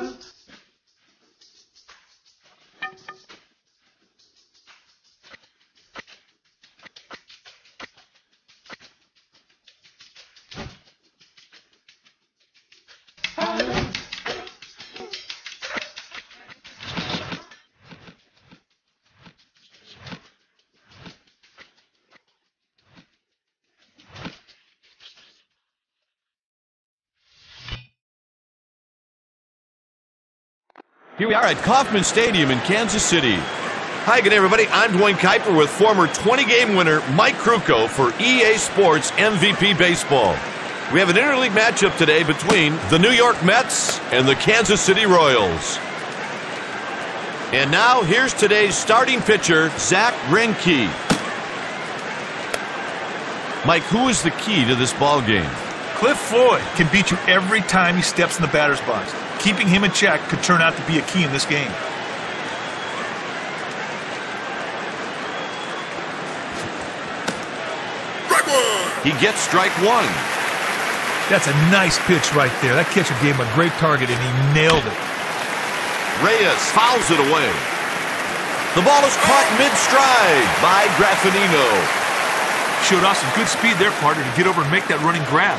Ireland. Here we are at Kauffman Stadium in Kansas City. Hi again, everybody. I'm Duane Kuiper with former 20-game winner Mike Krukow for EA Sports MVP Baseball. We have an interleague matchup today between the New York Mets and the Kansas City Royals. And now, here's today's starting pitcher, Zack Greinke. Mike, who is the key to this ball game? Cliff Floyd can beat you every time he steps in the batter's box. Keeping him in check could turn out to be a key in this game. He gets strike one. That's a nice pitch right there. That catcher gave him a great target, and he nailed it. Reyes fouls it away. The ball is caught mid-stride by Graffanino. Showed off some good speed there, partner, to get over and make that running grab.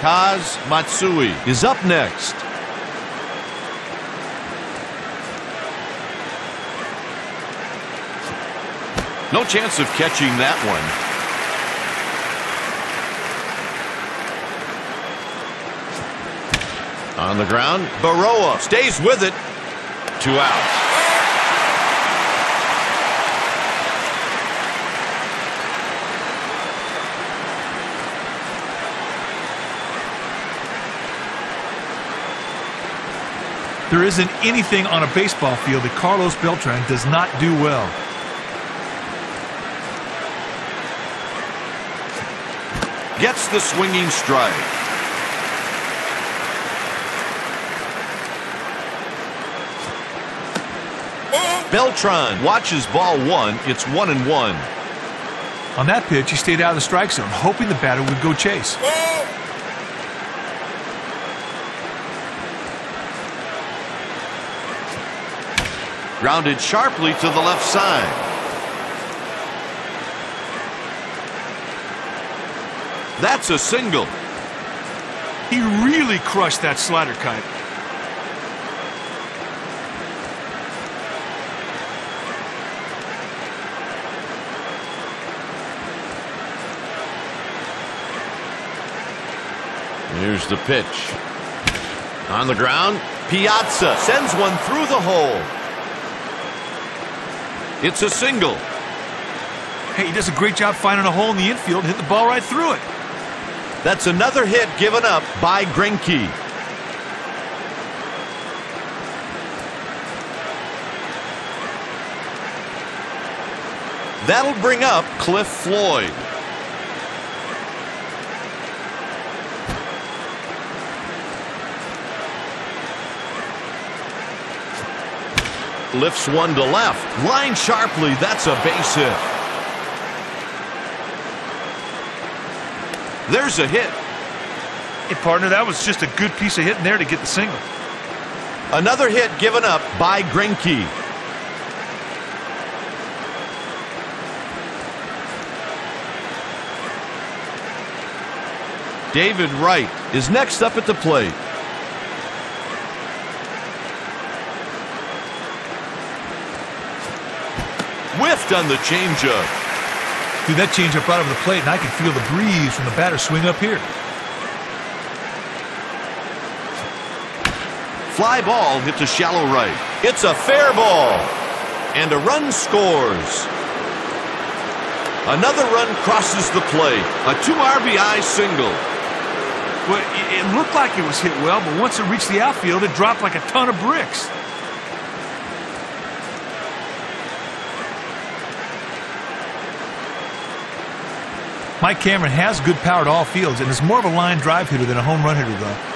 Kaz Matsui is up next. No chance of catching that one. On the ground, Berroa stays with it. Two outs. There isn't anything on a baseball field that Carlos Beltran does not do well. Gets the swinging strike. Beltran watches ball one. It's one and one. On that pitch, he stayed out of the strike zone, hoping the batter would go chase. Grounded sharply to the left side. That's a single. He really crushed that slider Kuip. Here's the pitch. On the ground, Piazza sends one through the hole. It's a single. Hey, he does a great job finding a hole in the infield and hit the ball right through it. That's another hit given up by Greinke. That'll bring up Cliff Floyd. Lifts one to left. Line sharply. That's a base hit. There's a hit. Hey, partner, that was just a good piece of hitting there to get the single. Another hit given up by Greinke. David Wright is next up at the plate. Whiffed on the changeup. Dude, that changeup right over the plate, and I can feel the breeze from the batter swing up here. Fly ball hits a shallow right. It's a fair ball. And a run scores. Another run crosses the plate. A two RBI single. Well, it looked like it was hit well, but once it reached the outfield, it dropped like a ton of bricks. Mike Cameron has good power to all fields and is more of a line drive hitter than a home run hitter, though.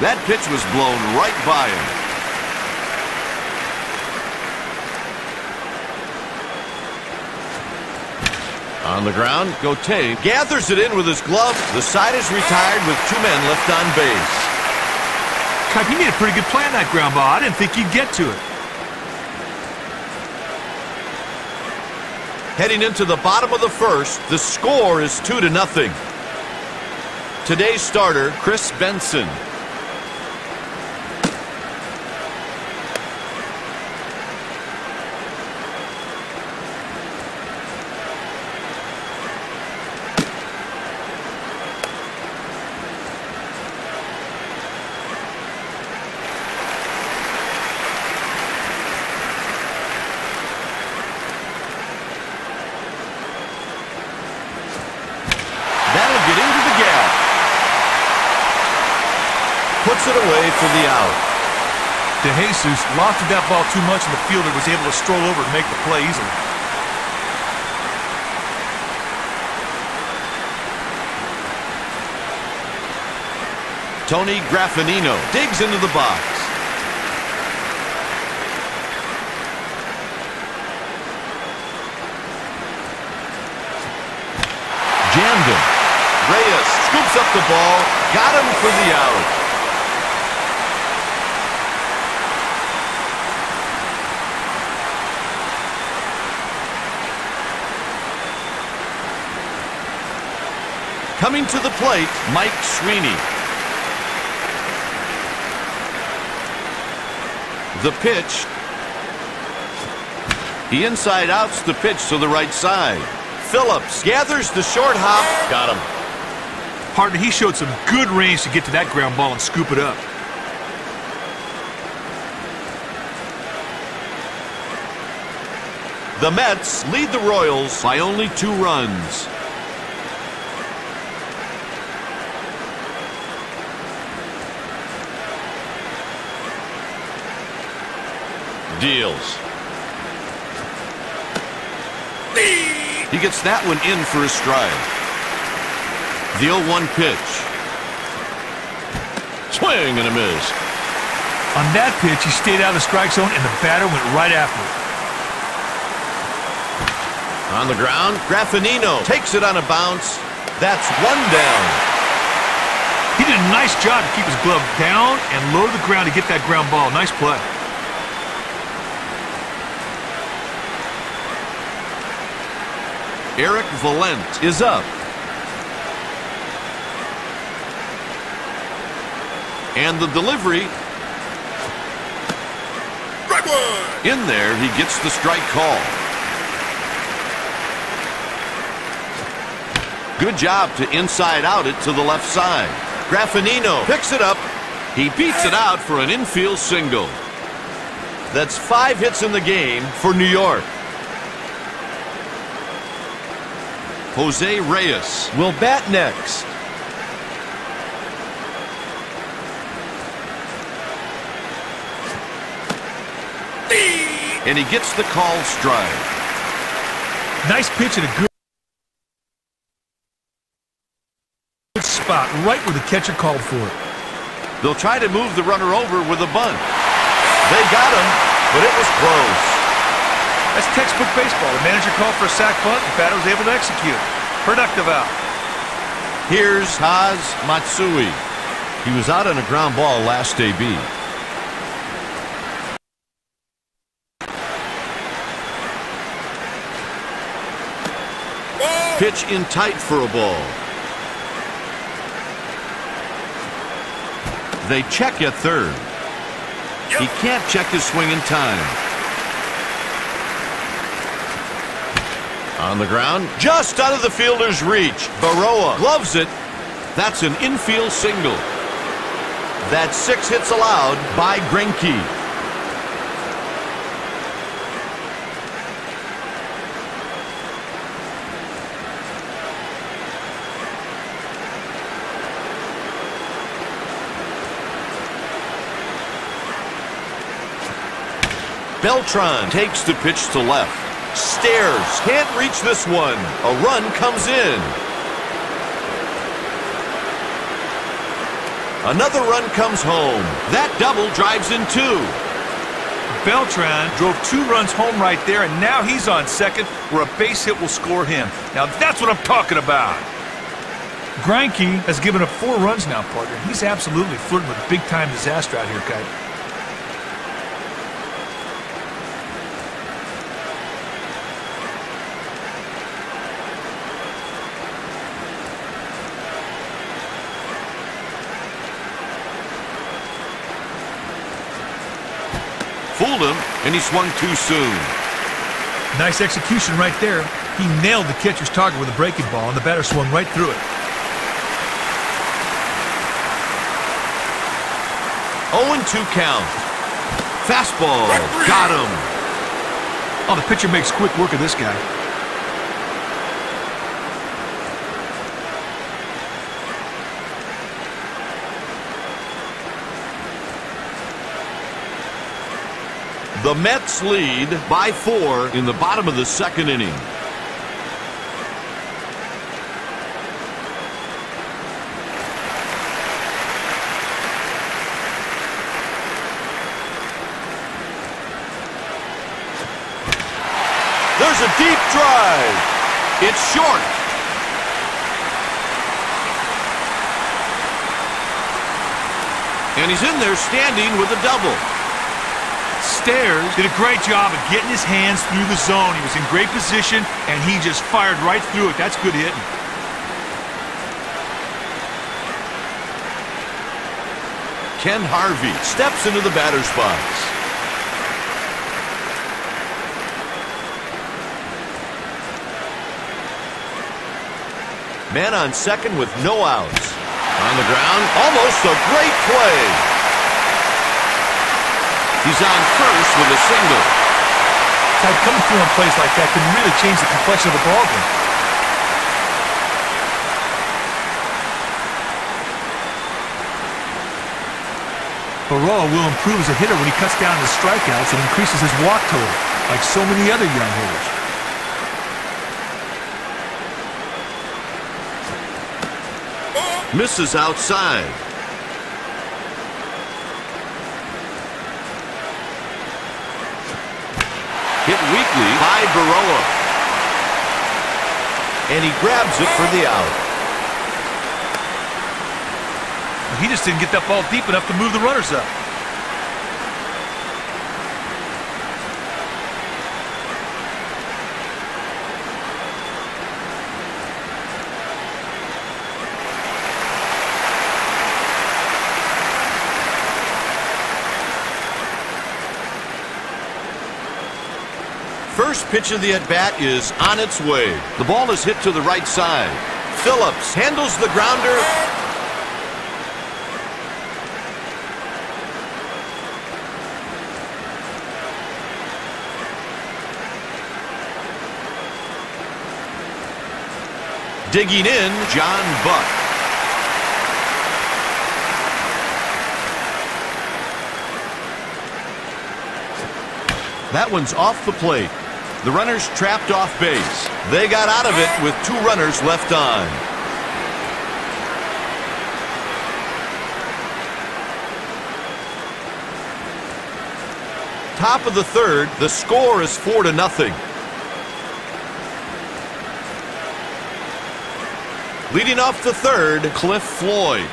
That pitch was blown right by him. On the ground, Gotay gathers it in with his glove. The side is retired with two men left on base. Kuip, he made a pretty good play on that ground ball. I didn't think he'd get to it. Heading into the bottom of the first, the score is 2 to nothing. Today's starter, Kris Benson. That'll get into the gap. Puts it away for the out. DeJesus lofted that ball too much and the fielder was able to stroll over and make the play easily. Tony Graffanino digs into the box. Jammed him. Reyes scoops up the ball. Got him for the out. Coming to the plate, Mike Sweeney. The pitch. He inside outs the pitch to the right side. Phillips gathers the short hop. Got him. Partner, he showed some good range to get to that ground ball and scoop it up. The Mets lead the Royals by only two runs. Deals. He gets that one in for a strike. The 0-1 pitch. Swing and a miss. On that pitch, he stayed out of the strike zone and the batter went right after it. On the ground, Graffanino takes it on a bounce. That's one down. He did a nice job to keep his glove down and low to the ground to get that ground ball. Nice play. Eric Valent is up. And the delivery. In there, he gets the strike call. Good job to inside out it to the left side. Graffanino picks it up. He beats it out for an infield single. That's five hits in the game for New York. Jose Reyes will bat next. And he gets the call strike. Nice pitch at a good good spot, right where the catcher called for it. They'll try to move the runner over with a bunt. They got him, but it was close. That's textbook baseball. The manager called for a sac bunt, the batter was able to execute. Productive out. Here's Kaz Matsui. He was out on a ground ball last AB. Pitch in tight for a ball. They check at third. He can't check his swing in time. On the ground, just out of the fielder's reach. Berroa gloves it. That's an infield single. That's six hits allowed by Greinke. Beltran takes the pitch to left. Stairs can't reach this one. A run comes in. Another run comes home. That double drives in two. Beltran drove two runs home right there, and now he's on second, where a base hit will score him. Now that's what I'm talking about. Greinke has given up four runs now, partner. He's absolutely flirting with big-time disaster out here, Kuip. Fooled him, and he swung too soon. Nice execution right there. He nailed the catcher's target with a breaking ball, and the batter swung right through it. 0-2 count. Fastball. Got him. Oh, the pitcher makes quick work of this guy. The Mets lead by four in the bottom of the second inning. There's a deep drive. It's short. And he's in there standing with a double. Stairs did a great job of getting his hands through the zone. He was in great position, and he just fired right through it. That's good hitting. Ken Harvey steps into the batter's box. Man on second with no outs. On the ground, almost a great play. He's on first with a single. Tide coming through on plays like that can really change the complexion of the ballgame. Berroa will improve as a hitter when he cuts down his strikeouts and increases his walk total, like so many other young hitters. Misses outside. Hit weakly by Berroa. And he grabs it for the out. He just didn't get that ball deep enough to move the runners up. First pitch of the at-bat is on its way. The ball is hit to the right side. Phillips handles the grounder. Digging in, John Buck. That one's off the plate. The runner's trapped off base. They got out of it with two runners left on. Top of the third, the score is four to nothing. Leading off the third, Cliff Floyd.